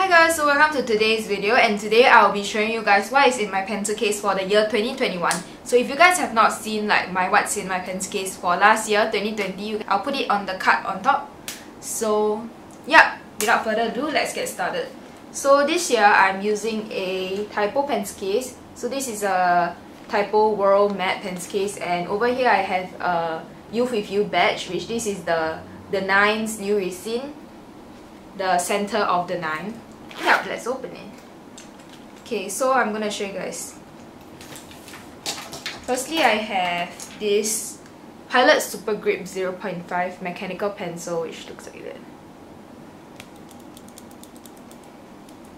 Hi guys, so welcome to today's video and today I'll be showing you guys what is in my pencil case for the year 2021. So if you guys have not seen like my what's in my pencil case for last year 2020, I'll put it on the card on top. So yeah, without further ado, let's get started. So this year I'm using a Typo pencil case. So this is a Typo World Matte pencil case and over here I have a Youth With You badge which this is the the Nine's Liu Yuxin the center of the nine. Yeah, let's open it. Okay, so I'm gonna show you guys. Firstly, I have this Pilot Super Grip 0.5 mechanical pencil, which looks like that.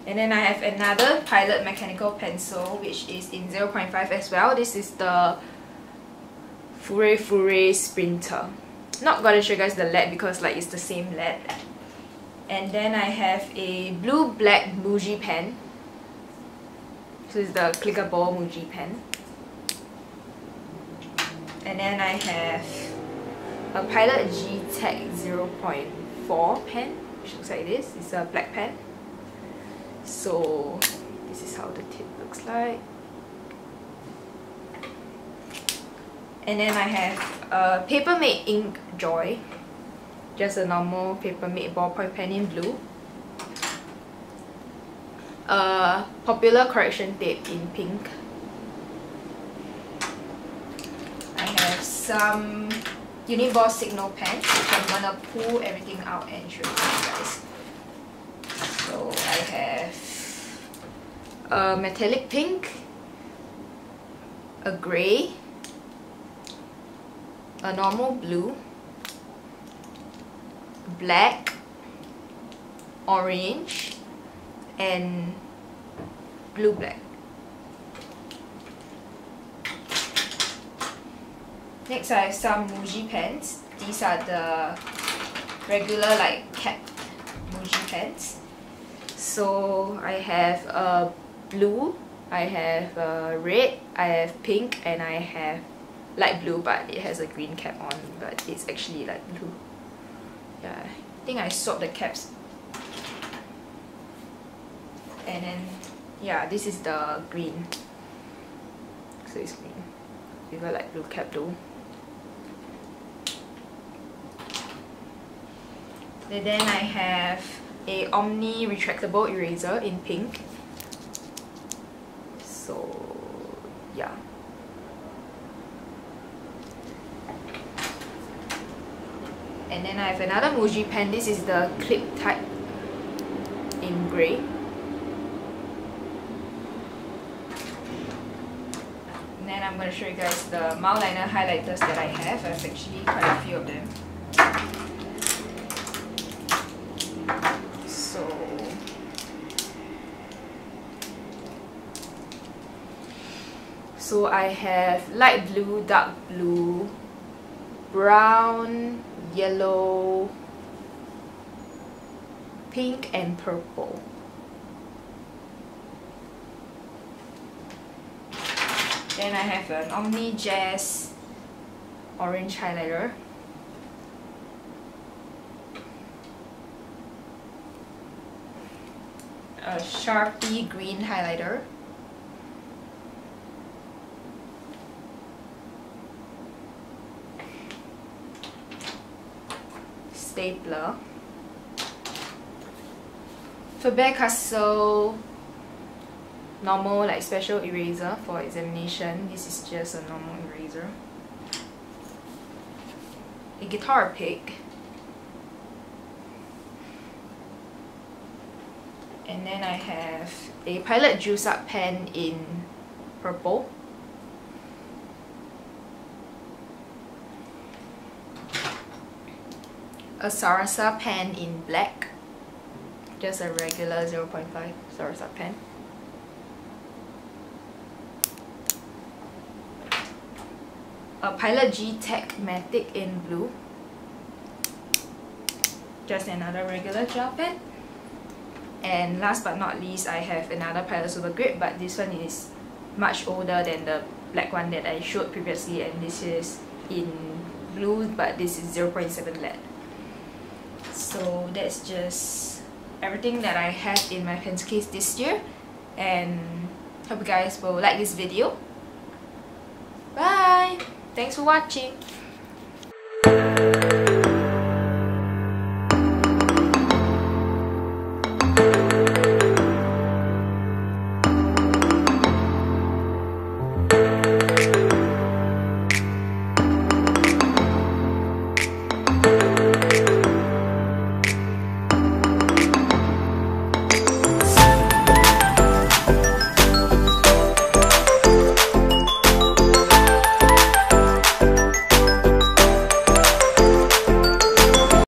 And then I have another Pilot mechanical pencil, which is in 0.5 as well. This is the Furry Furry Sprinter. Not gonna show you guys the lead because like it's the same lead and then I have a blue black Muji pen. This is the clickable Muji pen. And then I have a Pilot G Tech 0.4 pen which looks like this. It's a black pen. So this is how the tip looks like. And then I have a Papermate Ink Joy just a normal Papermate ballpoint pen in blue. A popular correction tape in pink. I have some Uni-ball Signo pens which I'm gonna pull everything out and show you guys. So I have a metallic pink, a grey, a normal blue, black, orange, and blue black. Next I have some Muji pens. These are the regular like cap Muji pens. So I have a blue, I have a red, I have pink, and I have light blue but it has a green cap on but it's actually light blue yeah I think I swapped the caps. And then yeah this is the green. So it's green. With a like blue cap though. And then I have a Omni retractable eraser in pink. So yeah and then I have another Muji pen. This is the clip type in grey. And then I'm going to show you guys the Mildliner highlighters that I have. I have actually quite a few of them. So so I have light blue, dark blue, brown, yellow, pink and purple. Then I have an Omni Jazz orange highlighter. A Sharpie green highlighter. Stapler Faber-Castell normal like special eraser for examination. This is just a normal eraser. A guitar pick. And then I have a Pilot Juice Up pen in purple a Sarasa pen in black. Just a regular 0.5 Sarasa pen. A Pilot G Tech Matic in blue. Just another regular gel pen. And last but not least I have another Pilot Super Grip but this one is much older than the black one that I showed previously and this is in blue but this is 0.7 lead so that's just everything that I have in my pencil case this year and hope you guys will like this video. Bye! Thanks for watching!